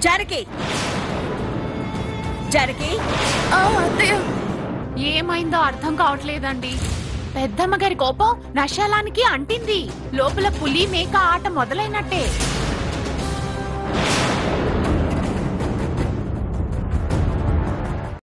జానకి. జానకి. ఏమైందో అర్థం కావట్లేదండి. పెద్దమ్మ గారి కోపం నశాలానికి అంటింది. లోపల పులి మేక ఆట మొదలైనట్టే.